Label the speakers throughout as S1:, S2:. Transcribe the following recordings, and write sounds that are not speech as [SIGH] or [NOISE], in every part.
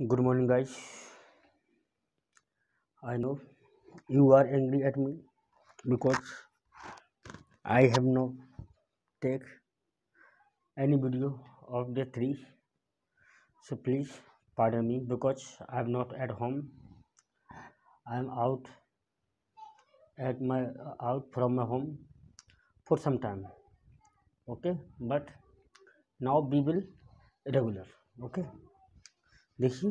S1: Good morning, guys. I know you are angry at me because I have not take any video of the three. So please pardon me because I am not at home. I am out at my out from my home for some time. Okay, but now we will regular. Okay, देखिए,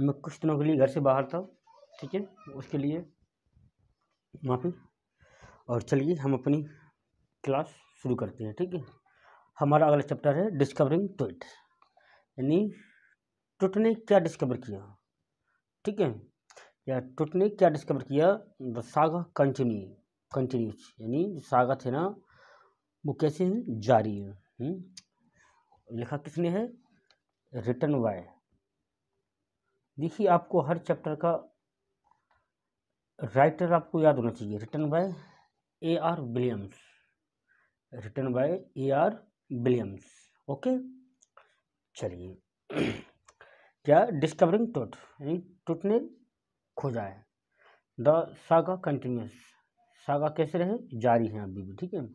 S1: मैं कुछ दिनों के लिए घर से बाहर था, ठीक है? उसके लिए माफ़ी और चलिए, हम अपनी क्लास शुरू करते हैं, ठीक है? हमारा अगला चैप्टर है डिस्कवरिंग ट्विट। यानी ट्विट ने क्या डिस्कवर किया, ठीक है? या ट्विट ने क्या डिस्कवर किया? द सागा कंटिन्यू कंटिन्यूज यानी सागा थे ना, वो कैसे है? जारी है हम्म? लिखा किसने है? रिटर्न बाय देखिए, आपको हर चैप्टर का राइटर आपको याद होना चाहिए। Return by A R Williams. Return by A R Williams. Okay? चलिए। [CLEARS THROAT] क्या डिस्कवरिंग टूट यानी टूट ने खोजा है? द सागा कंटिन्यूस सागा कैसे रहे? जारी है अभी भी, ठीक है?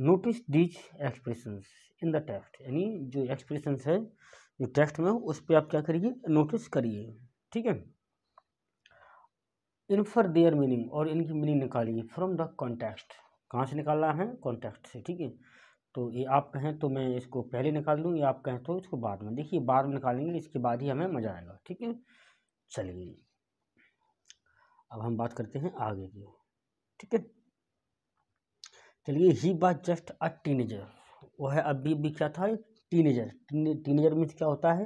S1: Notice these expressions in the text, यानी जो एक्सप्रेशंस है टेक्स्ट में हो, उस पर आप क्या करिए नोटिस करिए, ठीक है? इनफर देयर मीनिंग और इनकी मीनिंग निकालिए फ्रॉम द कॉन्टेक्स्ट कहाँ से निकालना है? कॉन्टेक्स्ट से, ठीक है? तो ये आप कहें तो मैं इसको पहले निकाल दूँ, या आप कहें तो इसको बाद में। देखिए, बाद में निकालेंगे, इसके बाद ही हमें मज़ा आएगा, ठीक है? चलिए, अब हम बात करते हैं आगे की ठीक है? चलिए ही बात जस्ट अ टीनेजर वो है अभी भी क्या था? एक टीनेजर टीनेजर मीन्स क्या होता है?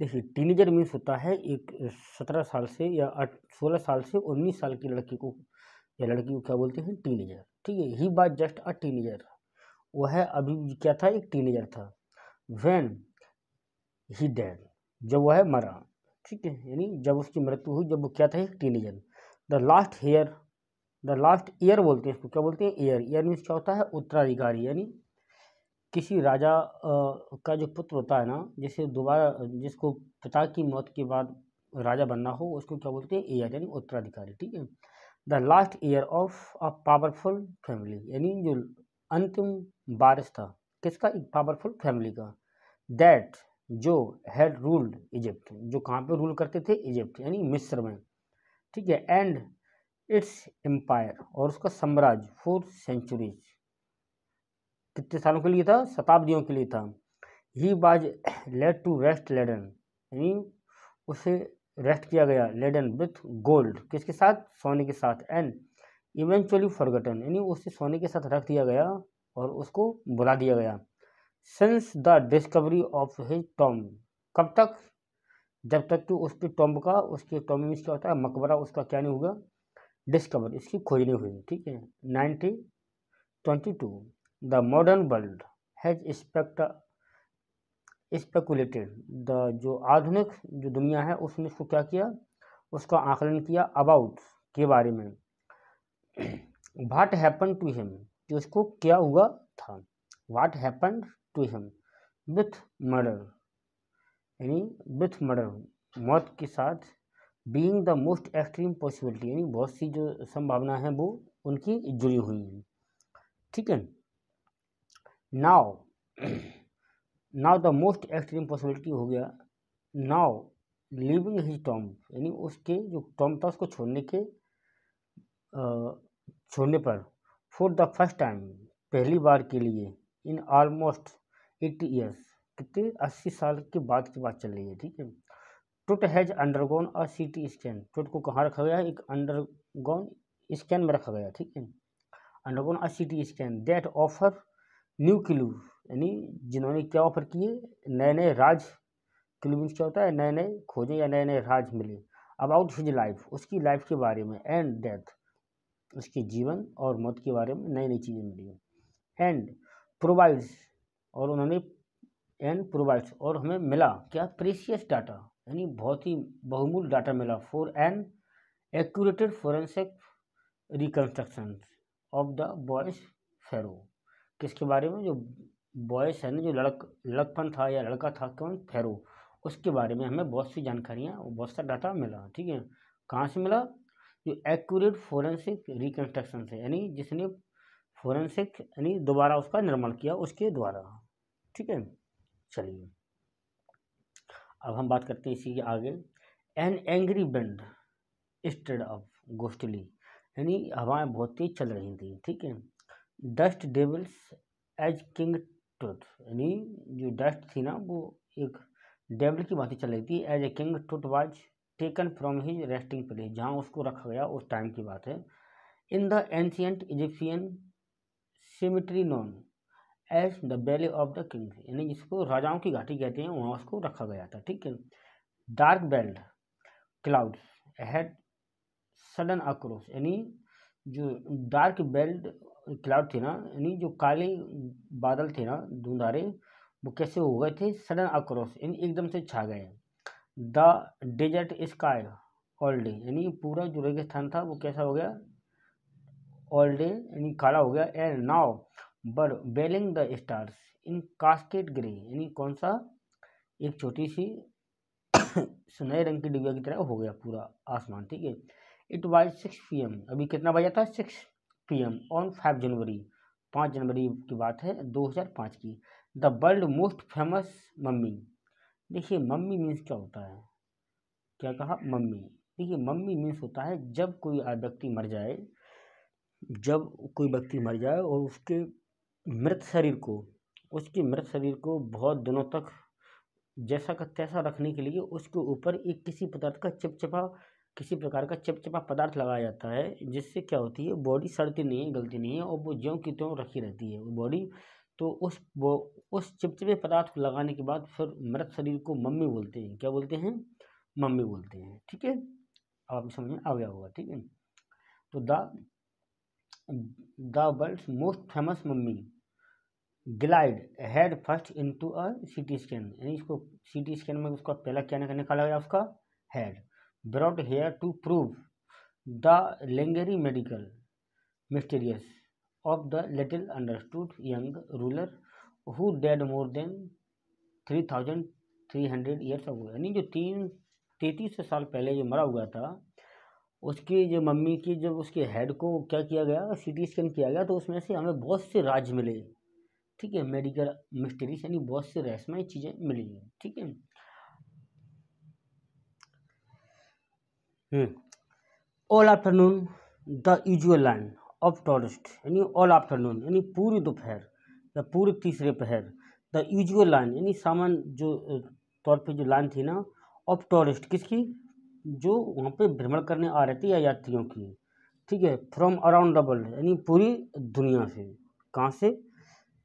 S1: देखिए, टीनेजर मीन्स होता है एक सत्रह साल से या सोलह साल से उन्नीस साल की लड़की को, या लड़की को क्या बोलते हैं? टीनेजर। ठीक है ही बात जस्ट अ टीनेजर। वह है अभी क्या था? एक टीनेजर था। वैन ही डेड जब वह मरा। ठीक है, यानी जब उसकी मृत्यु हुई, जब वो क्या था? एक teenager. The last heir the last heir बोलते हैं इसको। क्या बोलते हैं? ईयर ईयर मीन्स क्या होता है? उत्तराधिकारी, यानी किसी राजा का जो पुत्र होता है ना, जिसे दोबारा, जिसको पिता की मौत के बाद राजा बनना हो, उसको क्या बोलते हैं? एयर यानी उत्तराधिकारी, ठीक है? The last heir of a powerful family यानी जो अंतिम बारिश था, किसका? एक पावरफुल फैमिली का। दैट जो हैड रूल्ड इजिप्ट जो कहाँ पे रूल करते थे? इजिप्ट यानी मिस्र में, ठीक है? एंड इट्स एम्पायर और उसका साम्राज्य फोर सेंचुरीज कितने सालों के लिए था? शताब्दियों के लिए था। ही बाज लेट टू रेस्ट लेडन यानी उसे रेस्ट किया गया लेडन विथ गोल्ड किसके साथ? सोने के साथ एंड इवेंचुअली फॉरगटन यानी उसे सोने के साथ रख दिया गया और उसको बुला दिया गया। Since the discovery of his tomb कब तक? जब तक कि उसके टॉम्ब का, उसके टॉम में क्या होता है? मकबरा, उसका क्या नहीं होगा? डिस्कवर इसकी खोज नहीं हुई, ठीक है? Nineteen twenty two. The modern world has spec speculated the जो आधुनिक जो दुनिया है, उसने उसको क्या किया? उसका आकलन किया अबाउट के बारे में। वाट हैपन टू हिम कि उसको क्या हुआ था? What happen to him with murder यानी विथ मर्डर मौत के साथ being the most extreme possibility यानी बहुत सी जो संभावना है, वो उनकी जुड़ी हुई है। ठीक है? Now now the most extreme possibility हो गया। नाउ लिविंग हिज टॉम यानी उसके जो टॉम था उसको छोड़ने के छोड़ने पर फॉर द फ़र्स्ट टाइम पहली बार के लिए इन ऑलमोस्ट एट्टी ईयर्स कितने अस्सी साल के बाद की बात चल रही है ठीक है? Tut has undergone a C T scan Tut को कहाँ रखा गया? है एक अंडरगोन स्कैन में रखा गया ठीक है? Undergone a C T scan that offer new clue यानी जिन्होंने क्या ऑफ़र किए नए नए राज, क्लू मीन्स क्या होता है? नए नए खोजें या नए नए राज मिले। अबाउट हिज लाइफ, उसकी लाइफ के बारे में, एंड डेथ, उसके जीवन और मौत के बारे में नई नई चीज़ें मिली एंड प्रोवाइड्स और उन्होंने, एंड प्रोवाइड्स और हमें मिला क्या? प्रेसियस डाटा, यानी बहुत ही बहुमूल्य डाटा मिला for an accurated forensic reconstruction of the boy's pharaoh किसके बारे में? जो बॉयस है ना, जो लड़क, लड़कपन था या लड़का था, कौन? फेरो उसके बारे में हमें बहुत सी जानकारियाँ बहुत सा डाटा मिला, ठीक है? कहाँ से मिला? जो एक्यूरेट फोरेंसिक रिकन्स्ट्रक्शन से, यानी जिसने फोरेंसिक यानी दोबारा उसका निर्माण किया उसके द्वारा, ठीक है? चलिए। अब हम बात करते हैं इसी के आगे। An angry wind stirred of ghostly यानी हवाएँ बहुत तेज चल रही थी, ठीक है? Dust devils as king Tut यानी जो डस्ट थी ना, वो एक डेविल की बातें चल रही थी। As a king Tut was taken from his resting place, जहाँ उसको रखा गया उस टाइम की बात है। In the ancient Egyptian cemetery known as the valley of the king यानी जिसको राजाओं की घाटी कहते हैं, वहाँ उसको रखा गया था, ठीक है। Dark belt clouds had sudden across यानी जो डार्क बेल्ट क्लाउड थे ना, यानी जो काले बादल थे ना, धुंधारे, वो कैसे हो गए थे? सडन अक्रॉस यानी एकदम से छा गए। The desert sky all day यानी पूरा जो रेगिस्तान था, वो कैसा हो गया? ऑल डे यानी काला हो गया। And now were veiling the stars in casket grey यानी कौन सा? एक छोटी सी [COUGHS] सुनहरे रंग की डिबिया की तरह हो गया पूरा आसमान, ठीक है? It was six P M अभी कितना बजा था? Six P M on five January. पाँच जनवरी की बात है, दो हज़ार पाँच की। The world most famous mummy. देखिए, मम्मी मीन्स क्या होता है? क्या कहा? मम्मी। देखिए, मम्मी मीन्स होता है जब कोई व्यक्ति मर जाए, जब कोई व्यक्ति मर जाए और उसके मृत शरीर को, उसके मृत शरीर को बहुत दिनों तक जैसा का तैसा रखने के लिए उसके ऊपर एक किसी पदार्थ का चिपचिपा किसी प्रकार का चिपचिपा पदार्थ लगाया जाता है, जिससे क्या होती है बॉडी सड़ती नहीं है, गलती नहीं है और वो ज्यों की त्यों रखी रहती है वो बॉडी तो उस वो, उस चिपचिपे पदार्थ को लगाने के बाद फिर मृत शरीर को मम्मी बोलते हैं। क्या बोलते हैं? मम्मी बोलते हैं, ठीक है? अब आप समझ में आ गया होगा, ठीक है? तो the the world most famous mummy, glide, head first into a CT scan. यानी इसको, सीटी स्कैन में उसका पहला क्या निकाला गया उसका? Head. Brought here to prove the lingering medical, mysterious of the little understood young ruler who dead more than three thousand three hundred years ago यानी जो तीन, तैंतीस साल पहले जो मरा हुआ था, उसकी जो मम्मी की, जब उसके हेड को क्या किया गया सी टी स्कैन किया गया तो उसमें से हमें बहुत से राज मिले। ठीक है मेडिकल मिस्ट्रीज यानी बहुत से रहस्यमय चीज़ें मिली हैं। ठीक है? All afternoon the usual line of tourist यानी ऑल आफ्टरनून यानी पूरी दोपहर या पूरे तीसरे पहर द यूजुअल लाइन यानी सामान जो तौर पे जो लाइन थी ना ऑफ़ टूरिस्ट किसकी जो वहाँ पे भ्रमण करने आ रहे थे या यात्रियों की ठीक है फ्रॉम अराउंड द वर्ल्ड यानी पूरी दुनिया से कहाँ से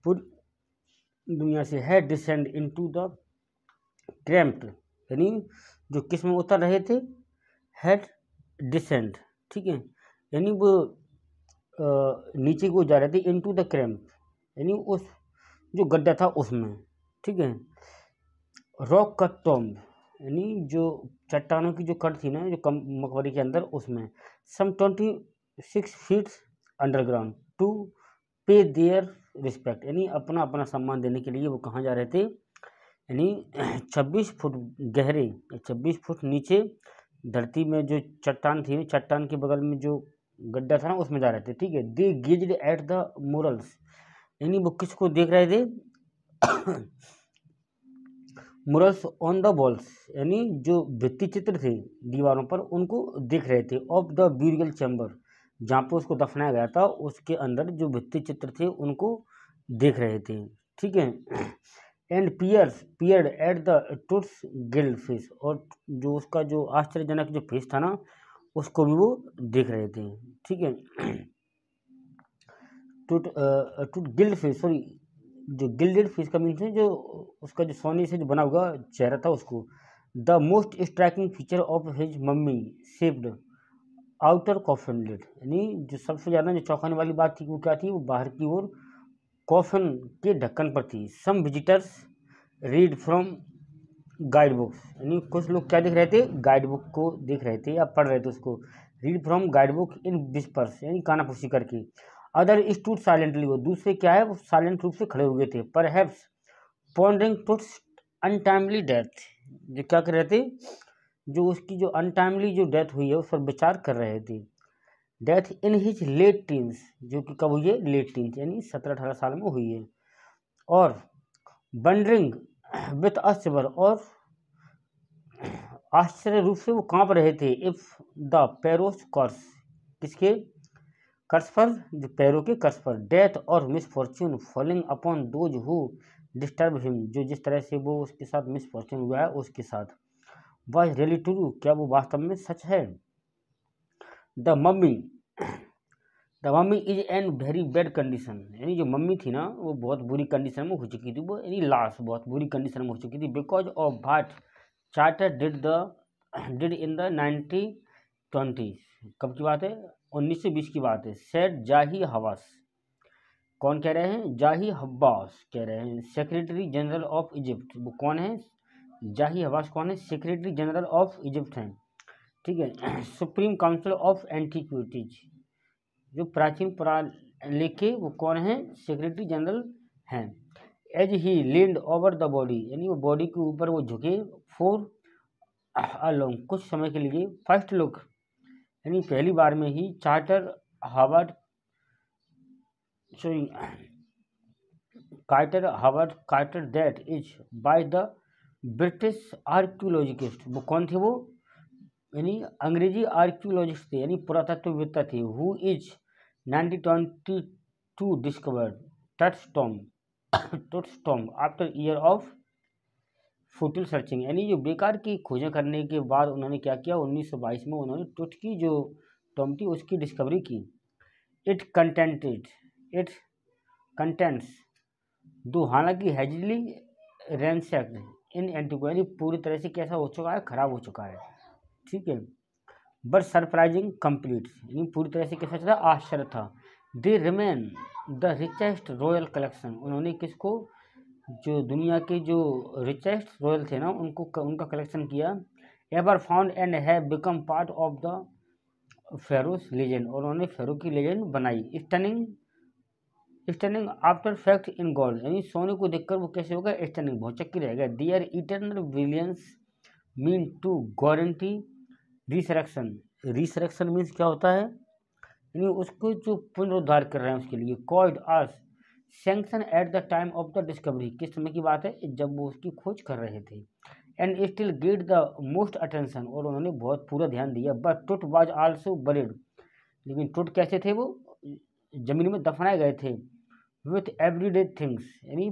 S1: पूरी दुनिया से है डिसेंड इनटू द क्रैम्प्ड यानी जो किसमें उतर रहे थे हेड डिसेंड ठीक है? यानी वो आ, नीचे को जा रहे थे इन टू द क्रैम्प यानी उस जो गड्ढा था उसमें ठीक है? रॉक कट टॉम्ब यानी जो चट्टानों की जो कट थी ना जो कम मकबरी के अंदर उसमें some twenty six feet underground to pay their respect यानी अपना अपना सम्मान देने के लिए वो कहाँ जा रहे थे? यानी छब्बीस फुट गहरे छब्बीस फुट नीचे धरती में जो चट्टान थी, चट्टान के बगल में जो गड्ढा था ना, उसमें जा रहे थे, ठीक है? They gazed at the murals यानी वो किसको देख रहे थे? मुरल्स ऑन द वॉल्स यानी जो भित्ति चित्र थे दीवारों पर, उनको देख रहे थे. ऑफ़ द ब्यूरियल चैम्बर जहाँ पर उसको दफनाया गया था, उसके अंदर जो भित्ति चित्र थे, उनको देख रहे थे. ठीक है? And peers, peered at the Tut's gild face और जो उसका जो आश्चर्यजनक जो फेस था ना, उसको भी वो देख रहे थे। ठीक है? Tut Tut gild fish, sorry, जो गिल्डेड फ़िश का मीन्स है, जो उसका जो सोने से जो बना हुआ चेहरा था उसको, the most striking feature of his mummy shaped outer coffin lid. यानी जो सबसे ज़्यादा जो चौंकाने वाली बात थी, वो क्या थी? वो बाहर की ओर कॉफन के ढक्कन पर थी। Some visitors read from guide books यानी कुछ लोग क्या देख रहे थे? गाइड बुक को देख रहे थे या पढ़ रहे थे उसको। Read from guide book in whispers यानी कानाफूसी करके। अदर स्टूड साइलेंटली वो दूसरे क्या है? वो साइलेंट रूप से खड़े हुए थे। पर perhaps pondering Tut's untimely death जो क्या कर रहे थे? जो उसकी जो अनटाइमली जो डेथ हुई है, उस पर विचार कर रहे थे। Death in his late teens, जो कि कब हुई है? लेट टीन्स, यानी सत्रह अठारह साल में हुई है। और बंडरिंग विथ अश्चर और आश्चर्य रूप से वो काँप रहे थे। इफ़ द पेरोस कर्स, किसके? कर्स पर, जो पैरों के कर्स पर। डेथ और misfortune falling upon those who disturb him, जो जिस तरह से वो उसके साथ मिसफॉर्च्यून हुआ है, उसके साथ। Was really true? क्या वो वास्तव में सच है? The mummy the mummy is an very bad condition. यानी जो मम्मी थी ना, वो बहुत बुरी कंडीशन में हो चुकी थी, वो यानी लाश, बहुत बुरी कंडीशन में हो चुकी थी because of what charter did the did in the ninety twenty कब की बात है? उन्नीस सौ बीस की बात है। सेट जाही हवास कौन कह रहे हैं? जाही हब्बास कह रहे हैं। सेक्रेटरी जनरल ऑफ़ इजिप्ट वो कौन है? जाही हवास कौन है? सेक्रेटरी जनरल ऑफ़ इजिप्ट हैं। ठीक है सुप्रीम काउंसिल ऑफ़ एंटीक्विटीज जो प्राचीन पुरा लेखे वो कौन है? सेक्रेटरी जनरल हैं। As he leaned over the body यानी वो बॉडी के ऊपर वो झुके फोर अलोंग [CLEARS THROAT] कुछ समय के लिए। फ़र्स्ट लुक यानी पहली बार में ही charter Howard sorry Carter Howard Carter that is by the British archaeologist वो कौन थे वो? यानी अंग्रेज़ी आर्क्योलॉजिस्ट थे, यानी पुरातत्ववेत्ता थे। Who is nineteen twenty two discovered Tut's tomb Tut's tomb after year of futile searching यानी जो बेकार की खोजें करने के बाद उन्होंने क्या किया? 1922 में उन्होंने टुट की जो टॉम थी, उसकी डिस्कवरी की। इट कंटेंटेड इट कंटेंट्स दो, हालाँकि हैजली रैनसेक्ट इन एंटीको पूरी तरह से कैसा हो चुका है? ख़राब हो चुका है। ठीक है। बट सरप्राइजिंग कंप्लीट यानी पूरी तरह से कैसा चला आश्चर्य था। They remain the richest royal collection उन्होंने किसको? जो दुनिया के जो रिचेस्ट रॉयल थे ना, उनको उनका कलेक्शन किया। Ever found and have become part of the pharaoh's legend और उन्होंने फेरो की लेजेंड बनाई। Stunning stunning artifact in gold यानी सोने को देखकर वो कैसे होगा? स्टनिंग बहुत चक्की रहेगा their eternal brilliance meant to guarantee resurrection resurrection means क्या होता है? यानी उसको जो पुनरुद्धार कर रहे हैं उसके लिए। Caused hours sensation at the time of the discovery किस समय की बात है? जब वो उसकी खोज कर रहे थे। And still get the most attention और उन्होंने बहुत पूरा ध्यान दिया। बट टुट वाज आल्सो बरिड लेकिन टुट कैसे थे वो? ज़मीन में दफनाए गए थे। विथ एवरीडे थिंग्स यानी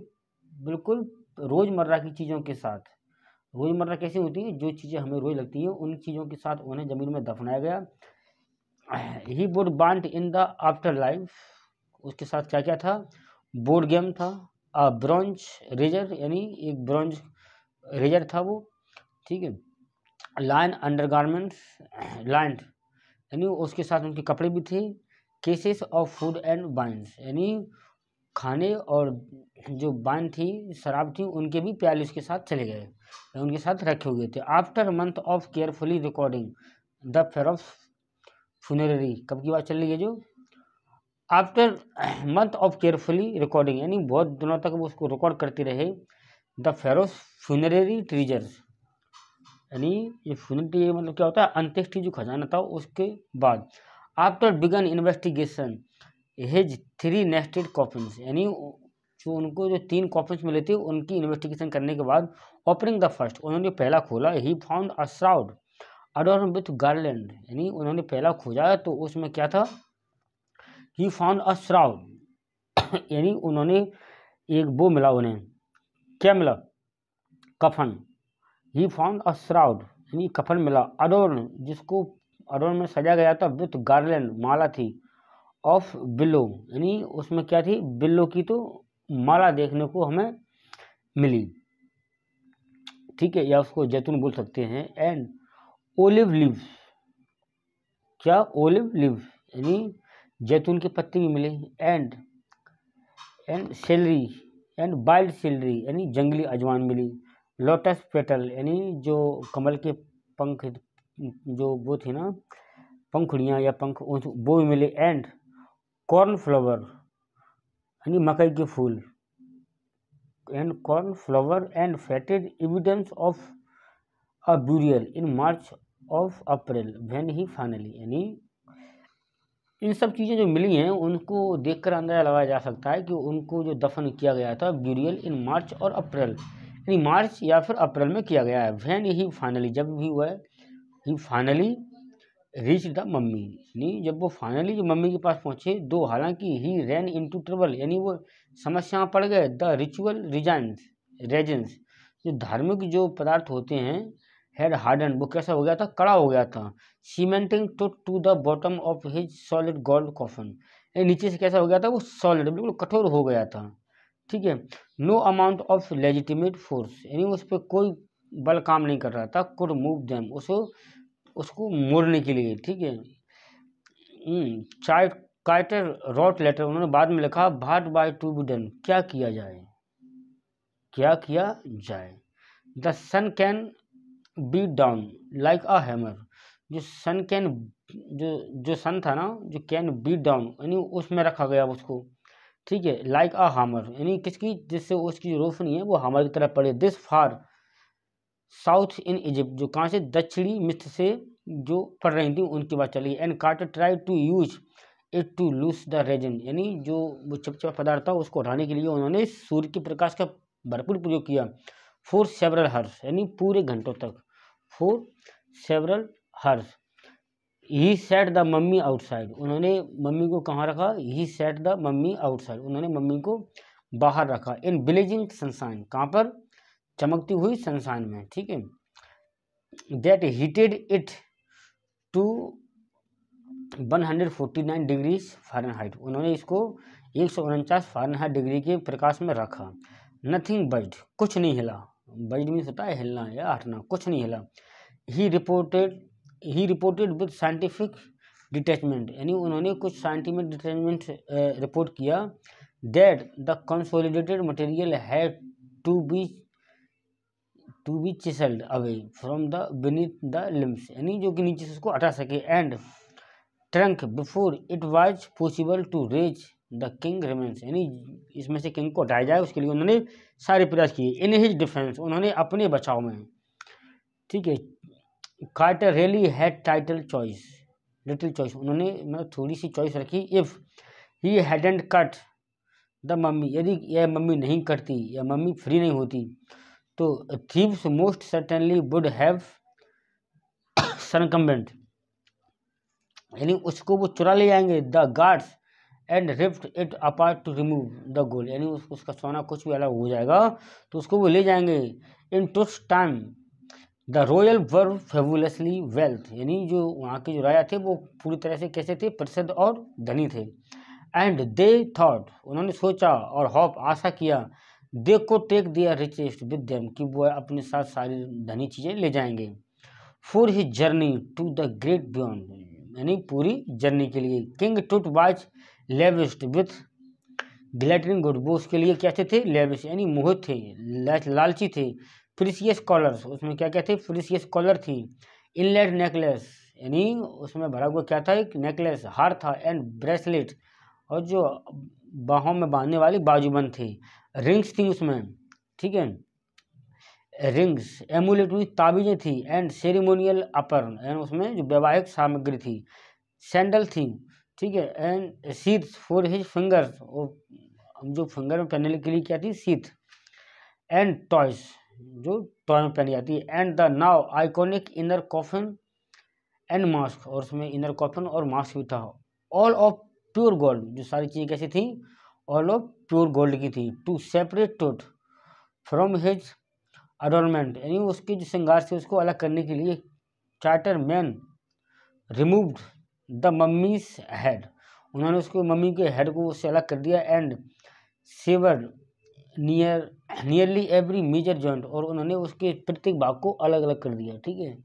S1: बिल्कुल रोज़मर्रा की चीज़ों के साथ। रोज़मर्रा कैसे होती है? जो चीज़ें हमें रोज लगती हैं, उन चीज़ों के साथ उन्हें ज़मीन में दफनाया गया। ही वुड बांट इन द आफ्टर लाइफ। उसके साथ क्या क्या था? बोर्ड गेम था आ ब्रॉन्ज रेजर, यानी एक ब्रॉन्ज रेजर था वो, ठीक है? लाइन अंडर गारमेंट्स लैंड यानी उसके साथ उनके कपड़े भी थे। Cases of food and wines यानी खाने और जो बाइन थी, शराब थी, उनके भी प्याले उसके साथ चले गए। उनके साथ रखे हुए थे। After month of carefully recording the fare of funerary कब की बात चल रही है जो? After month of carefully recording यानी बहुत दिनों तक वो उसको रिकॉर्ड करते रहे द फेरोस फ्यूनरी ट्रीजर्स यानी ये फ्यूनरी मतलब क्या होता है? अंत्येष्टि जो खजाना था उसके बाद। After began investigation his three nested coffins यानी जो उनको जो तीन कॉफिन्स मिले थे, उनकी इन्वेस्टिगेशन करने के बाद ओपनिंग द फ़र्स्ट उन्होंने पहला खोला he found a adorn with garland यानी उन्होंने पहला खोजा तो उसमें क्या था? ही फाउंड अ यानी उन्होंने एक वो मिला उन्हें, क्या मिला? कफन। ही फाउंड अ यानी कफन मिला अडोर्न जिसको अडोर्न में सजा गया था विथ गार्लैंड माला थी ऑफ़ बिल्लो यानी उसमें क्या थी? बिल्लो की तो माला देखने को हमें मिली। ठीक है, या उसको जैतून बोल सकते हैं। एंड ओलिव लिव क्या ओलिव लिव यानी जैतून के पत्ते भी मिले। And and celery and wild celery यानी जंगली अजवान मिली। लोटस पेटल यानी जो कमल के पंख, जो वो थे ना, पंखुड़ियाँ या पंख, वो भी मिले। एंड कॉर्न फ्लावर यानी मकई के फूल। And corn flower and faded evidence of a burial in March of April when he finally यानी इन सब चीज़ें जो मिली हैं, उनको देखकर अंदाज़ा लगाया जा सकता है कि उनको जो दफन किया गया था ब्यूरियल इन मार्च और अप्रैल यानी मार्च या फिर अप्रैल में किया गया है वैन ही फाइनली जब भी हुआ है he finally reach the mummy यानी जब वो फाइनली जो मम्मी के पास पहुँचे, दो हालाँकि ही रैन इन टू ट्रबल यानी वो समस्या पड़ गए द रिचुअल रिजाइंस रेजेंस जो धार्मिक जो पदार्थ होते हैं हेड हार्डन वो कैसा हो गया था? कड़ा हो गया था. Cementing to to the bottom of his solid gold coffin नीचे से कैसा हो गया था? वो सॉलिड बिल्कुल कठोर हो गया था. ठीक है? No amount of legitimate force यानी उस पर कोई बल काम नहीं कर रहा था. कुड मूव देम उसको उसको मोड़ने के लिए ठीक है? हम्म, काइटर रॉट लेटर उन्होंने बाद में लिखा भाट बाय टू बी डन क्या किया जाए? क्या किया जाए? The sun can be down like a hammer जो सन कैन जो जो सन था ना जो कैन बी डाउन यानी उसमें रखा गया उसको ठीक है? लाइक अ हामर यानी किसकी जिससे उसकी रोशनी है वो हमारी तरफ़ पड़े this far south in Egypt, जो कहाँ से दक्षिणी मिस्र से जो पढ़ रही थी, उनकी बात चली। And Carter try to use it to loose the resin यानी जो वो चपचपा पदार्थ था, उसको हटाने के लिए उन्होंने सूर्य के प्रकाश का भरपूर प्रयोग किया। फॉर सेवरल हर्स यानी पूरे घंटों तक। For several hours he set the mummy outside उन्होंने मम्मी को कहाँ रखा? He set the mummy outside उन्होंने मम्मी को बाहर रखा। इन ब्लेजिंग सनसाइन कहाँ पर? चमकती हुई सनसाइन में, ठीक है? That heated it to one hundred forty nine degrees Fahrenheit उन्होंने इसको एक सौ उनचास फ़ारेनहाइट डिग्री के प्रकाश में रखा। नथिंग बज्ड कुछ नहीं हिला। बज्ड मीन्स होता है हिलना या हटना, कुछ नहीं हिला। He reported he reported with scientific detachment यानी उन्होंने कुछ साइंटिफिक डिटैचमेंट रिपोर्ट किया। That the consolidated material had to be to be chiselled away from the beneath the limbs यानी जो कि नीचे से उसको हटा सके। And trunk before it was possible to raise the king remains यानी इसमें से किंग को हटाया जाए, उसके लिए उन्होंने सारे प्रयास किए। इन हिज डिफेंस उन्होंने अपने बचाव में, ठीक है Carter really had title choice little choice उन्होंने मतलब थोड़ी सी चॉइस रखी। If he had and cut the mummy यदि यह मम्मी नहीं कटती या मम्मी फ्री नहीं होती तो thieves most certainly would have circumvent यानी उसको वो चुरा ले जाएँगे the guards and ripped it apart to remove the gold यानी उस, उसका सोना कुछ भी अलग हो जाएगा तो उसको वो ले जाएँगे in Tut's time the royal were fabulously wealth यानी जो वहाँ के जो राजा थे वो पूरी तरह से कैसे थे? प्रसिद्ध और धनी थे. एंड दे थॉट उन्होंने सोचा और हॉप आशा किया दे को take their richest with them कि वो अपने साथ सारी धनी चीज़ें ले जाएँगे। For he journey to the great beyond यानी पूरी जर्नी के लिए। King Tut was lavished with glittering gold वो उसके लिए क्या थे? लेविस्ट यानी मोहित थे लालची थे। फ्रिसियस कॉलर्स उसमें क्या क्या थे? फ्रिसियस कॉलर थी। इनलेट नेकलेस यानी उसमें भरा हुआ क्या था? एक नेकलेस हार था एंड ब्रेसलेट और जो बाहों में बांधने वाली बाजूबंद थी। रिंग्स थी उसमें, ठीक है? रिंग्स एमुलेट हुई ताबीजें थी एंड सेरेमोनियल अपर एंड उसमें जो वैवाहिक सामग्री थी सैंडल थी, ठीक है? And sheath for his fingers जो फिंगर में पहनने के लिए क्या थी? सीथ एंड टॉयस जो टॉय में पहनी जाती है. And the now iconic inner coffin and mask और उसमें इनर कॉफिन और मास्क भी था. ऑल ऑफ़ प्योर गोल्ड जो सारी चीज़ें कैसी थी? ऑल ऑफ़ प्योर गोल्ड की थी to separate Tut from his adornment यानी उसके जो श्रृंगार से उसको अलग करने के लिए charter men removed the mummy's head उन्होंने उसको मम्मी के हेड को उससे अलग कर दिया and sever near nearly every major joint और उन्होंने उसके प्रत्येक भाग को अलग अलग कर दिया, ठीक है?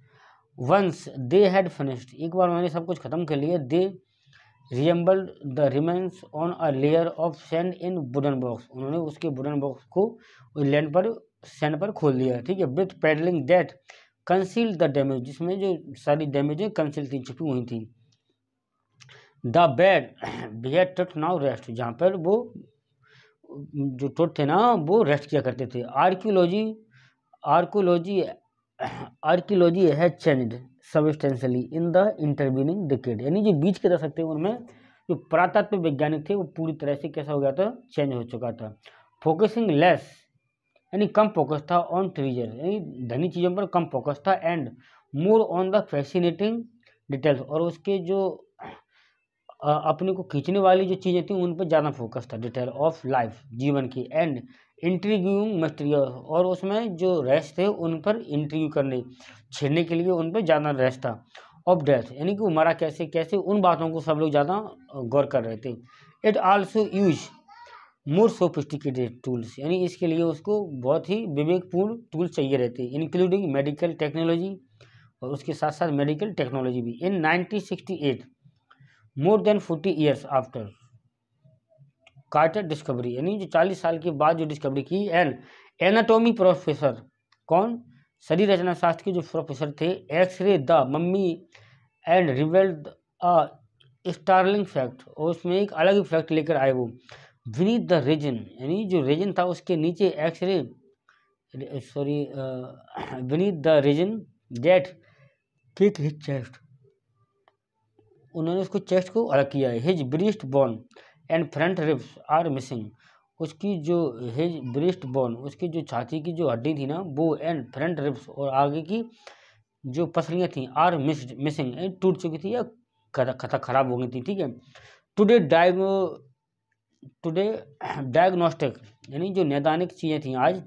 S1: वंस दे हैड फिनिश्ड एक बार उन्होंने सब कुछ खत्म कर लिया they reassemble the remains on a layer of sand in wooden box उन्होंने उसके वुडन बॉक्स को लैंड पर सैंड पर खोल दिया। ठीक है? With padding that conceal the damage जिसमें जो सारी डैमेजें कंसील थी, छुपी हुई थी। The bed where Tut now rest जहाँ पर वो, जो टोट थे ना, वो रेस्ट किया करते थे। Archaeology archaeology archaeology has changed substantially in the intervening decade यानी जो बीच के दशक थे उनमें जो पुरातत्व वैज्ञानिक थे, वो पूरी तरह से कैसा हो गया था? चेंज हो चुका था। फोकसिंग लेस यानी कम फोकस था ऑन ट्रीजर यानी धनी चीज़ों पर कम फोकस था and more on the fascinating details और उसके जो अपने को खींचने वाली जो चीज़ें थी, उन पर ज़्यादा फोकस था। डिटेल ऑफ़ लाइफ जीवन की एंड इंटरव्यूइंग मटेरियल और उसमें जो रेस्ट थे, उन पर इंटरव्यू करने, छेड़ने के लिए उन पर ज़्यादा रेस्ट था। ऑफ़ डेथ यानी कि वो मरा कैसे कैसे, उन बातों को सब लोग ज़्यादा गौर कर रहे थे। It also use more sophisticated tools यानी इसके लिए उसको बहुत ही विवेकपूर्ण टूल्स चाहिए रहते इंक्लूडिंग मेडिकल टेक्नोलॉजी और उसके साथ साथ मेडिकल टेक्नोलॉजी भी in 1968 more than forty years after Carter discovery, यानी जो चालीस साल के बाद जो डिस्कवरी की एंड एनाटोमी प्रोफेसर, कौन? शरीर रचना शास्त्र के जो प्रोफेसर थे, X ray the mummy and revealed a startling fact, और उसमें एक अलग फैक्ट लेकर आए वो, विनीत द रीजन, यानी जो रीजन था उसके नीचे X ray sorry [CLEARS THROAT] beneath the region that kick his chest, उन्होंने उसको चेस्ट को अलग किया है, his breastbone. And front ribs are missing. उसकी जो हिज ब्रिस्ट बोन, उसकी जो छाती की जो हड्डी थी ना, वो एंड फ्रंट रिब्स और आगे की जो पसलियाँ थी, आर मिस, मिसिंग। टूट चुकी थी या खता, खराब हो गई थी, ठीक है? टुडे डायगो, टुडे डायग्नोस्टिक, यानी जो नैदानिक चीज़ें थी, आज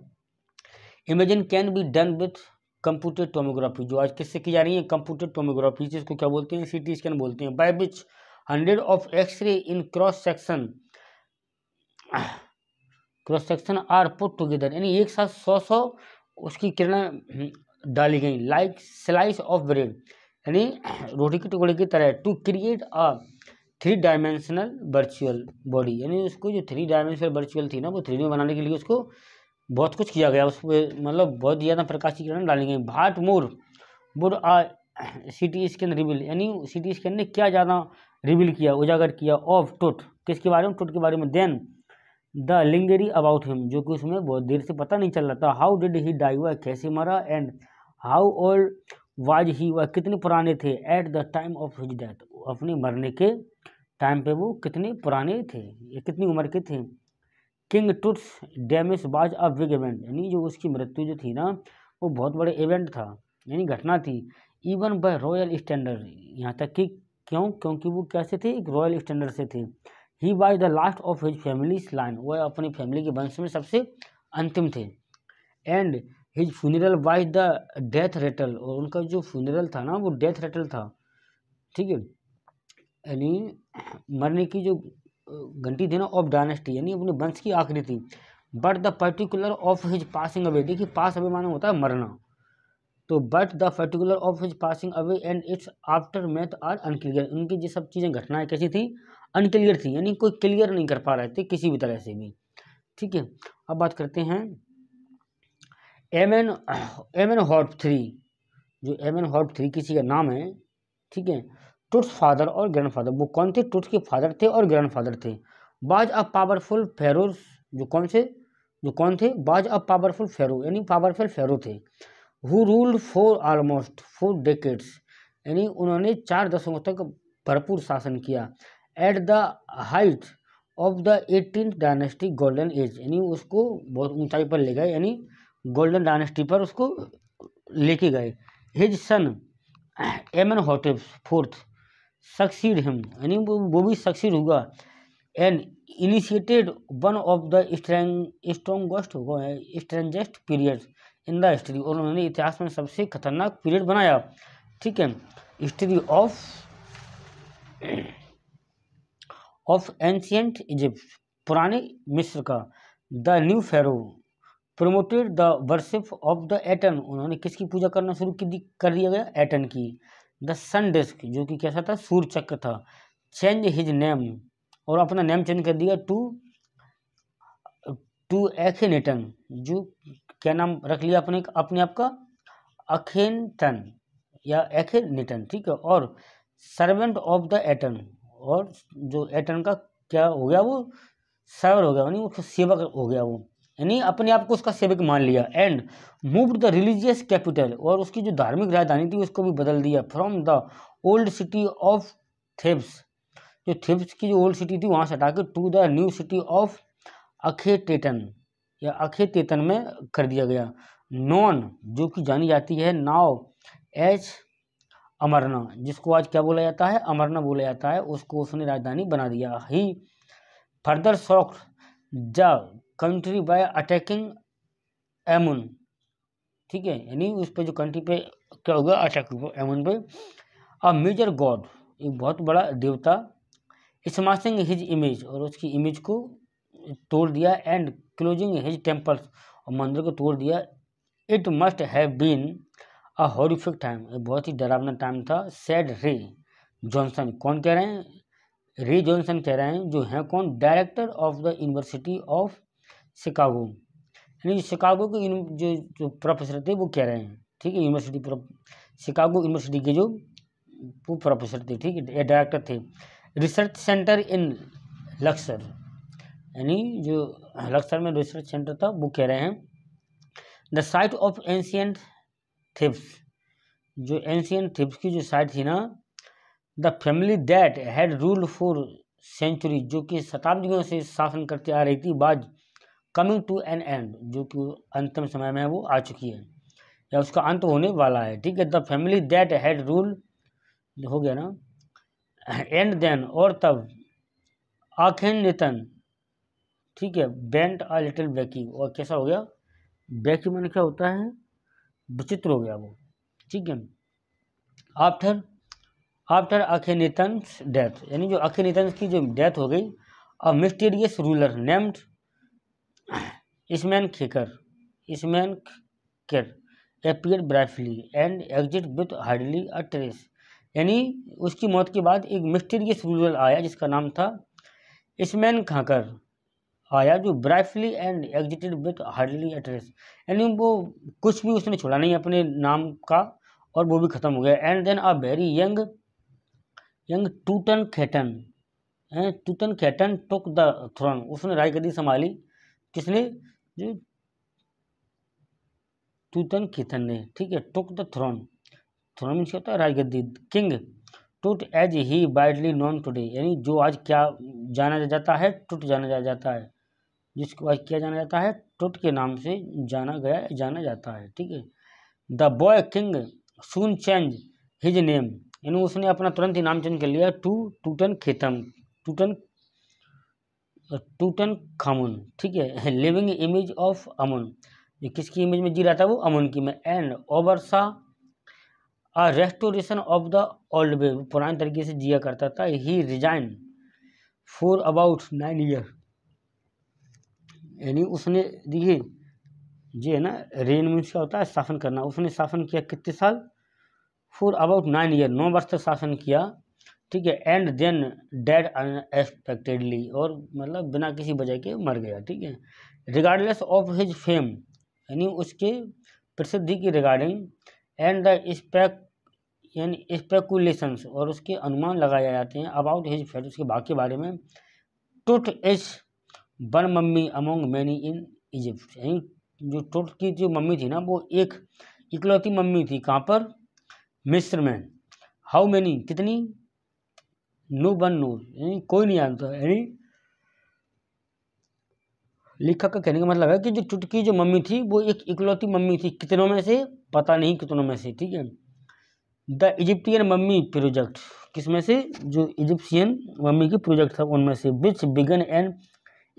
S1: imaging can be done with computer tomography, जो आज किससे की जा रही है? कंप्यूटर टोमोग्राफी, जिसको क्या बोलते हैं? सी टी स्कैन बोलते हैं, by which hundred of X ray in cross section cross section are put together, यानी एक साथ सौ सौ उसकी किरणें डाली गई। लाइक स्लाइस ऑफ़ ब्रेड यानी रोटी के टुकड़े की तरह। To create a three dimensional virtual body यानी उसको जो थ्री डायमेंशनल वर्चुअल थी ना, वो थ्री में बनाने के लिए उसको बहुत कुछ किया गया। उस पर मतलब बहुत ज़्यादा प्रकाश की किरण डाली गई। What more बुड uh C T scan reveal, यानी सी टी स्कैन ने क्या ज़्यादा रिवील किया, उजागर किया? ऑफ़ टुट किसके बारे में? टुट के बारे में। Then the lingering about him, जो कि उसमें बहुत देर से पता नहीं चल रहा था। हाउ डिड ही डाई वह कैसे मरा? And how old was he वह कितने पुराने थे? At the time of his death अपने मरने के टाइम पे वो कितने पुराने थे? या कितनी उम्र के थे? किंग टुट्स डैमेज बाज अ बिग इवेंट यानी जो उसकी मृत्यु जो थी ना, वो बहुत बड़े इवेंट था, यानी घटना थी। इवन बाय रॉयल स्टैंडर्ड यहाँ तक कि क्यों? क्योंकि वो कैसे थे? एक रॉयल स्टैंडर्ड से थे। He was the last of his family line वह अपनी फैमिली के वंश में सबसे अंतिम थे। And his funeral was the death rattle और उनका जो फ्यूनरल था ना, वो डेथ रेटल था। ठीक है? यानी मरने की जो घंटी थी ना ऑफ़ डायनेस्टी यानी अपने वंश की थी। But the particular of his passing away देखिए पास अवे माने होता है मरना। तो but the particular of his passing away and its aftermath are unclear उनकी जो सब चीज़ें, घटनाएँ कैसी थी? अनक्लियर थी, यानी कोई क्लियर नहीं कर पा रहे थे किसी भी तरह से भी। ठीक है? अब बात करते हैं Amen Amenhotep three जो एम एन हॉट थ्री किसी का नाम है, ठीक है? टुट्स फादर और ग्रैंडफादर वो कौन थे? टुट्स के फादर थे और ग्रैंडफादर थे। बाज अ पावरफुल फेरोज जो कौन से? जो कौन थे? बाज अ पावरफुल फेरो यानी पावरफुल फेरो थे। Who ruled for almost four decades यानी उन्होंने चार दशकों तक भरपूर शासन किया। At the height of the eighteen dynasty golden age यानी उसको बहुत ऊंचाई पर ले गए, यानी गोल्डन डायनेस्टी पर उसको लेके गए। हिज सन एमन होटेव फोर्थ सक्सीड हिम यानी वो भी सक्सीड हुआ। And initiated one of the strongest strangest period in the history और उन्होंने इतिहास में सबसे खतरनाक पीरियड बनाया। ठीक है। History of [CLEARS THROAT] of ancient Egypt, पुराने मिस्र का। The new pharaoh, promoted the worship of the Aten. उन्होंने किसकी पूजा करना शुरू की कर दिया गया? एटन की। द सन डिस्क, जो कि कैसा था? सूर्य चक्र था। चेंज हिज नेम, और अपना नेम चेंज कर दिया टू टू एखेनेटन, जो क्या नाम रख लिया अपने अपने आप का? अखेनटन या एखेनेटन ठीक है? और सर्वेंट ऑफ़ द एटन और जो एटन का क्या हो गया वो? सर्वर हो गया, यानी वो सेवक हो गया वो। यानी अपने आप को उसका सेवक मान लिया। And move the religious capital और उसकी जो धार्मिक राजधानी थी उसको भी बदल दिया। From the old city of Thebes जो थेब्स की जो ओल्ड सिटी थी, वहाँ से हटा के to the new city of Akhetaten या अखे तेतन में कर दिया गया। नॉन, जो कि जानी जाती है नाव, एच, अमरना, जिसको आज क्या बोला जाता है? अमरना बोला जाता है। उसको उसने राजधानी बना दिया। He, further shock the country by attacking Amun. ठीक है, यानी उस पर जो कंट्री पे क्या होगा? अटैक एमुन पे। अ मेजर गॉड, एक बहुत बड़ा देवता, स्माशिंग हिज इमेज, और उसकी इमेज को तोड़ दिया एंड क्लोजिंग हिज टेम्पल्स और मंदिर को तोड़ दिया। It must have been a horrific time बहुत ही डरावना टाइम था। सैड रे जॉनसन कौन कह रहे हैं? रे जॉनसन कह रहे हैं, जो हैं कौन? Director of the University of Chicago यानी शिकागो के जो जो प्रोफेसर थे, वो कह रहे हैं, ठीक है? यूनिवर्सिटी शिकागो यूनिवर्सिटी के जो, वो प्रोफेसर थे, ठीक है? डायरेक्टर थे। रिसर्च सेंटर इन लक्सर यानी जो लक्सर में रिसर्च सेंटर था, वो कह रहे हैं the site of ancient Thebes जो एंशियंट थिप्स की जो साइट थी ना the family that had rule for century जो कि शताब्दियों से शासन करती आ रही थी बाद कमिंग टू एन एंड जो कि अंतिम समय में वो आ चुकी है, या उसका अंत होने वाला है, ठीक है? The family that had rule हो गया ना एंड देन और तब आखेन नितन ठीक है बेंट आ लिटिल बैकी और कैसा हो गया? बैकी मैंने क्या होता है? विचित्र हो गया वो, ठीक है? आफ्टर आफ्टर अखेनितन्स डेथ यानी जो अखेनितन्स की जो डेथ हो गई a mysterious ruler named Smenkhkare Smenkhkare appear briefly and exit with hardly a trace यानी उसकी मौत के बाद एक मिस्टीरियस रूलर आया जिसका नाम था इसमैन खाकर आया जो briefly and exited with hardly a trace. यानी वो कुछ भी उसने छोड़ा नहीं अपने नाम का और वो भी ख़त्म हो गया। And then a very young young Tutankhaten Tutankhaten took the throne. उसने राय गद्दी संभाली। किसने? जो टूटन खेतन ने। ठीक है, took the throne. Throne means होता है? राय गद्दी king, Tut as he widely known today. यानी जो आज क्या जाना जाता है, टूट जाना जाता है। जिसको किया जाना जाता है, टुट के नाम से जाना गया, जाना जाता है, ठीक है? The boy king soon change his name यानी उसने अपना तुरंत ही नाम चेंज कर लिया, टू, टूटन खेतम, टूटन टूटन खामुन, ठीक है? लिविंग इमेज ऑफ़ अमुन किसकी इमेज में जी रहा था वो? अमुन की में। And oversaw a restoration of the old way पुराने तरीके से जिया करता था। He reigned for about nine year यानी उसने, देखिए ये है ना, रेन मीन्स क्या होता है शासन करना। उसने शासन किया कितने साल? फॉर अबाउट नाइन ईयर नौ वर्ष तक शासन किया, ठीक है एंड देन डेड अनएक्सपेक्टेडली और मतलब बिना किसी वजह के मर गया, ठीक है। रिगार्डलेस ऑफ़ हिज फेम यानी उसके प्रसिद्धि की रिगार्डिंग एंड द स्पेक यानी स्पेकुलेशंस और उसके अनुमान लगाए जाते हैं अबाउट हिज फेट उसके भाग के बारे में। Tut is one mummy among many in Egypt. यानी जो टोट की जो मम्मी थी ना, वो एक इकलौती मम्मी थी। कहाँ पर? मिस्र में। How many? कितनी? No one know. यानी कोई नहीं जानता। यानी लेखक का कहने का मतलब है कि जो टुटकी जो मम्मी थी, वो एक इकलौती मम्मी थी। कितनों में से? पता नहीं कितनों में से, ठीक है? The Egyptian mummy project. किसमें से? जो इजिप्शियन मम्मी की प्रोजेक्ट था, उनमें से। Which began and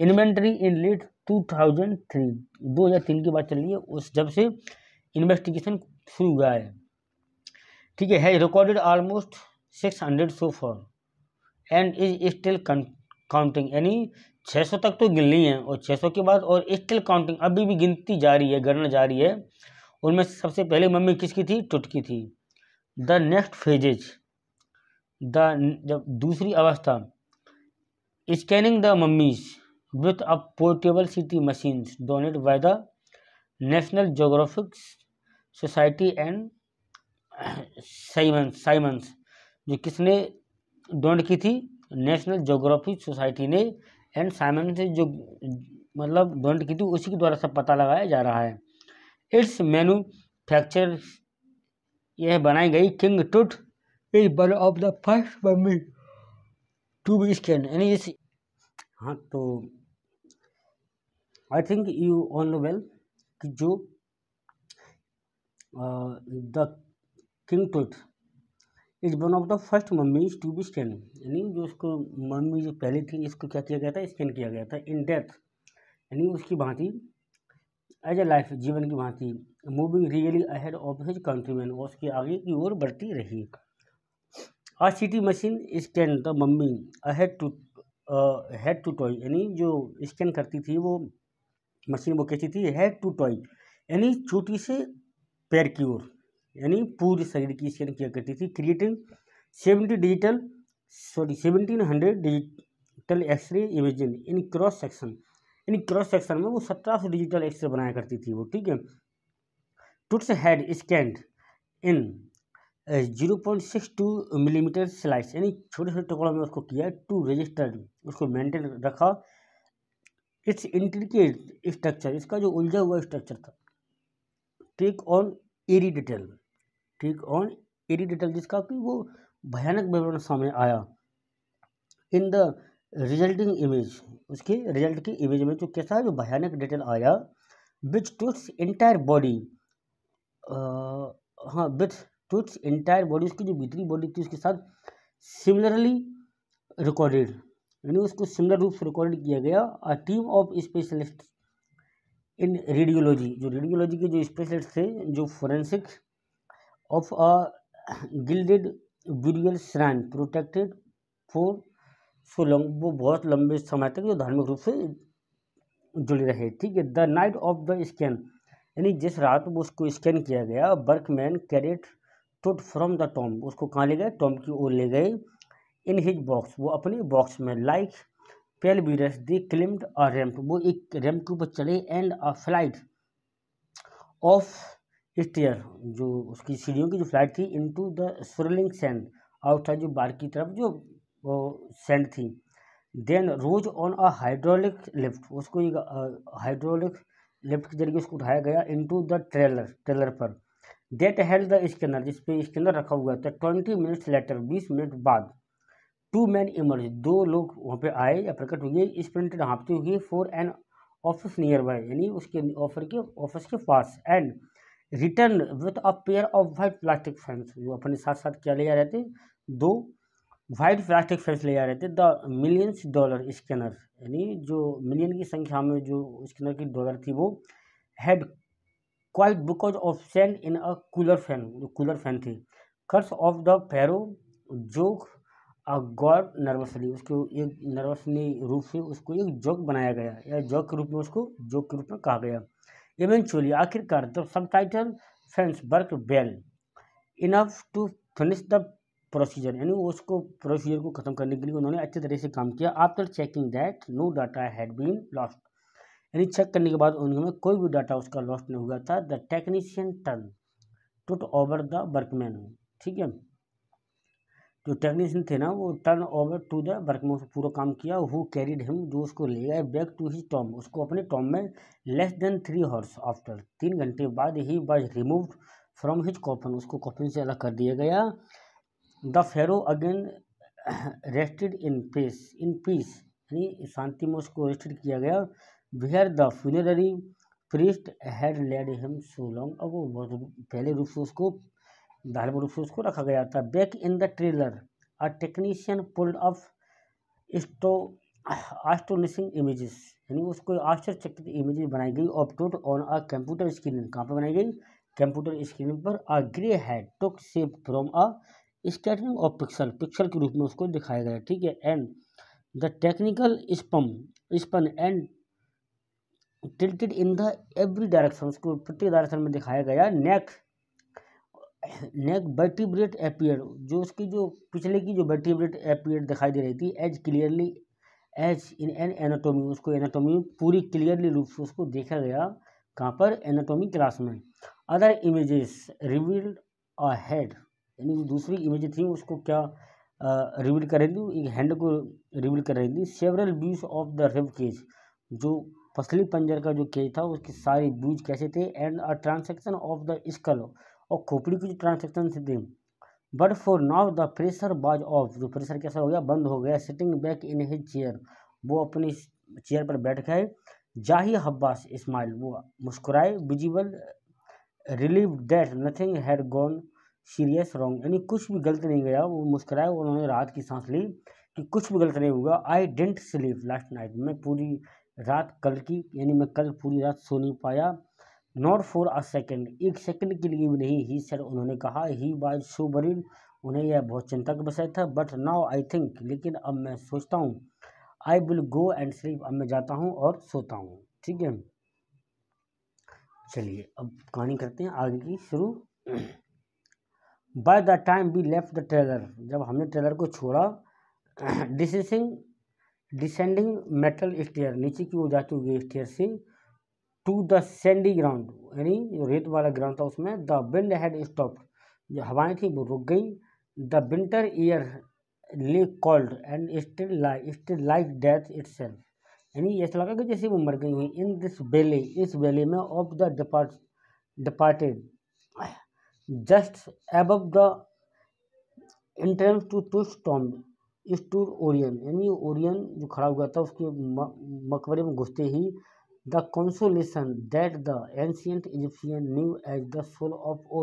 S1: inventory in late 2003 2003 की बात चल रही है, उस जब से इन्वेस्टिगेशन शुरू हुआ है। ठीक है recorded almost six hundred so far and is still counting यानी 600 तक तो गिन ली है, और 600 के बाद और स्टिल काउंटिंग अभी भी गिनती जारी है, गणना जारी है। उनमें सबसे पहले मम्मी किसकी थी? टुटकी थी। द नेक्स्ट फेजेज द जब दूसरी अवस्था scanning the mummies with a portable city machines donated by the National Geographic Society and Siemens Siemens, जो किसने डोनेट की थी? नेशनल जोग्राफिक सोसाइटी ने एंड साइमन से जो मतलब डोनेट की थी, उसी के द्वारा सब पता लगाया जा रहा है। इट्स मैन्युफैक्चर, यह बनाई गई king Tut is one of the first mummy to be scan, यानी इस हाँ तो I think you all know well कि जो the king Tut is one of the first mummies to be scan यानी जो उसको मम्मी जो पहले थी, इसको क्या किया गया था? स्कैन किया गया था. इन डेथ यानी उसकी भांति एज ए लाइफ जीवन की भांति moving really ahead of his countryman और उसके आगे की ओर बढ़ती रही। A C T machine scan the mummy ahead to head to toe यानी जो स्कैन करती थी, वो मशीन वो कैसी थी हेड टू टॉय. यानी छोटी से पैर की ओर, यानी पूरे शरीर की स्कैन किया करती थी? Creating seventy digital sorry seventeen hundred digital x-ray images in cross section यानी क्रॉस सेक्शन में वो सत्रह सौ डिजिटल एक्सरे बनाया करती थी वो, ठीक है? Tut's had scanned in zero point six two millimetre slice यानी छोटे छोटे टुकड़ों में उसको किया टू रजिस्टर्ड उसको मेंटेन रखा इट्स इंट्रिकेट स्ट्रक्चर, इसका जो उलझा हुआ स्ट्रक्चर था take on eerie detail take on eerie detail जिसका कि वो भयानक विवरण सामने आया। इन द रिजल्टिंग इमेज उसके रिज़ल्ट की इमेज में जो कैसा जो भयानक डिटेल आया विच टूथ्स इंटायर बॉडी हाँ विथ टूथ्स इंटायर बॉडी उसकी जो भीतरी बॉडी थी, उसके साथ सिमिलरली रिकॉर्डेड यानी उसको सिमिलर रूप से रिकॉर्ड किया गया a team of specialist in radiology जो रेडियोलॉजी के जो स्पेशलिस्ट थे, जो forensic of a gilded burial shrine protected for so long वो बहुत लंबे समय तक जो धार्मिक रूप से जुड़े रहे। ठीक है the night of the scan यानी जिस रात वो उसको स्कैन किया गया workmen carried Tut from the tomb उसको कहाँ ले गए? टॉम की ओर ले गए। इन हिज बॉक्स वो अपने बॉक्स में like pallbearers they climbed a ramp वो एक रैम्प के ऊपर चले and a flight of stair जो उसकी सीढ़ियों की जो फ़्लाइट थी इनटू द स्विरलिंग सैंड था जो बाहर की तरफ़ जो, वो सैंड थी। Then rose on a hydraulic lift उसको एक हाइड्रोलिक लिफ्ट के ज़रिए उसको उठाया गया इनटू द ट्रेलर ट्रेलर पर। डेट हेल्ड द स्कैनर जिसपे स्कैनर रखा हुआ था ट्वेंटी मिनट्स लेटर बीस मिनट बाद। Two men emerge. दो लोग वहाँ पे आए या प्रकट हुए स्प्रिंटेड हाँपते हुए, for an office nearby, यानी उसके ऑफ़र के, ऑफ़िस के पास। And return with a pair of white plastic fans, जो अपने साथ साथ क्या ले जा रहे थे? दो वाइट प्लास्टिक फैंस ले जा रहे थे, द मिलियंस डॉलर स्कैनर। यानी जो मिलियन की संख्या में जो स्कैनर की डॉलर थी, वो had quit because of sand in a cooler fan जो कूलर फ़ैन थी। Curse of the pharaoh joke god nervously, उसको एक नर्वसली रूप से उसको एक जोक बनाया गया, या जोक के रूप में उसको जोक के रूप में कहा गया। इवेंचुअली आखिरकार, the substitute friends work well enough to finish the procedure यानी उसको प्रोसीजर को ख़त्म करने के लिए उन्होंने अच्छे तरह से काम किया। After checking that no data had been lost यानी चेक करने के बाद उन्होंने कोई भी डाटा उसका लॉस्ट नहीं हुआ था। The technician turn Tut over the workmen ठीक है? जो टेक्नीशियन थे ना, वो turn over to the work में पूरा काम किया हु कैरिड हिम जो उसको ले गए बैक टू हिज टॉम उसको अपने टॉम में less than three hours after तीन घंटे बाद ही was removed from his coffin उसको कॉफिन से अलग कर दिया गया। The pharaoh again rested in peace in peace यानी शांति में उसको रेस्टेड किया गया। Where the funerary priest had laid him so long अब वो पहले रूप से उसको धार्मिक रूप से उसको रखा गया था। Back in the trailer, a technician pulled off store astonishing images, यानी उसको आश्चर्यचकित इमेजेस बनाई गई ऑफ़ टूट ऑन अ कंप्यूटर स्क्रीन। कहाँ पर बनाई गई? कंप्यूटर स्क्रीन पर। A grey head took shape from a scattering of pixel. Pixel के रूप में उसको दिखाया गया, ठीक है? And the technical spun, spun and tilted in the every direction, उसको प्रत्येक डायरेक्शन में दिखाया गया। नेक नेक वर्टिब्रेट एपियर जो उसकी जो पिछले की जो वर्टिब्रेट एपियर दिखाई दे रही थी as clearly as in an anatomy उसको एनाटोमी पूरी क्लियरली रूप से उसको देखा गया कहाँ पर? एनाटोमी क्लास में। Other images revealed a head यानी जो दूसरी इमेज थी, उसको क्या रिवील कर रही थी? एक हैंड को रिवील कर रही थी। Several views of the rib cage जो पसली पंजर का जो केज था, उसकी सारी व्यूज़ कैसे थे? And a transection of the skull और खोपड़ी की जो ट्रांसेक्शन थे but for now the pressure was off जो प्रेशर कैसा हो गया? बंद हो गया। Sitting back in his chair वो अपनी चेयर पर बैठ गए। जाही हब्बास इस्माइल। वो मुस्कुराए। Visible relieve that nothing had gone serious wrong यानी कुछ भी गलत नहीं गया। वो मुस्कुराए। उन्होंने रात की सांस ली कि कुछ भी गलत नहीं होगा I didn't sleep last night मैं पूरी रात कल की, यानी मैं कल पूरी रात सो नहीं पाया। नॉट फॉर अ सेकेंड एक सेकेंड के लिए भी नहीं ही सर उन्होंने कहा ही वाज सो बरीड उन्हें यह बहुत चिंता का विषय था बट नाउ आई थिंक लेकिन अब मैं सोचता हूँ I will go and sleep अब मैं जाता हूँ और सोता हूँ। ठीक है? चलिए, अब कहानी करते हैं, आगे की शुरू। By the time we left the trailer जब हमने ट्रेलर को छोड़ा डिसेंडिंग मेटल स्टेयर नीचे की ओर जाती हुई स्टेयर से टू द सैंडी ग्राउंड यानी जो रेत वाला ग्राउंड था उसमें द विंड हैड स्टॉप जो हवाएँ थी, वो रुक गई. The winter air lay cold and still lie still like death itself यानी ऐसा लगा कि जैसे वो मर गई हुई इन दिस वेले इस वेले में of the depart departed just above the entrance to to storm tour Orion यानी ओरियन जो खड़ा हुआ था, उसके मकबरे में घुसते ही the constellation that the ancient Egyptian knew as the soul of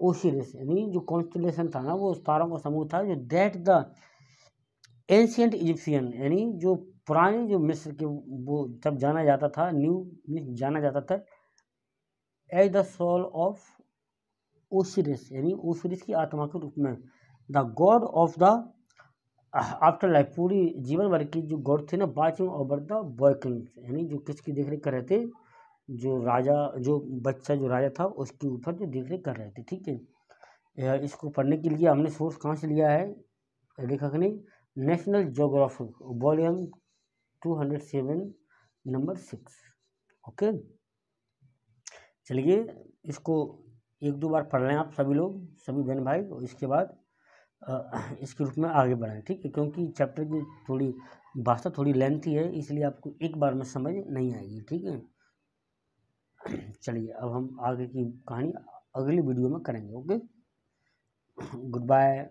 S1: Osiris यानी जो कॉन्स्टलेशन था ना वो तारों का समूह था जो दैट द एंशियंट इजिप्शियन यानी जो पुराने जो मिस्र के वो जब जाना जाता था न्यू जाना जाता था as the soul of Osiris यानी ओशिरिस की आत्मा के रूप में the god of the afterlife पूरी जीवन भर की जो गॉड थे ना वाचिंग ओवर द बॉयकिंग यानी जो किसकी देख रेख कर रहे थे, जो राजा, जो बच्चा, जो राजा था, उसके ऊपर जो देख रेख कर रहे थे, ठीक है? इसको पढ़ने के लिए हमने सोर्स कहाँ से लिया है? लेखक ने National Geographic volume two hundred seven number six okay चलिए, इसको एक दो बार पढ़ लें आप सभी लोग, सभी बहन भाई, और इसके बाद इसके रूप में आगे बढ़ाएँ, ठीक है? क्योंकि चैप्टर की थोड़ी भाषा थोड़ी लेंथी है, इसलिए आपको एक बार में समझ नहीं आएगी, ठीक है? चलिए, अब हम आगे की कहानी अगली वीडियो में करेंगे ओके गुड बाय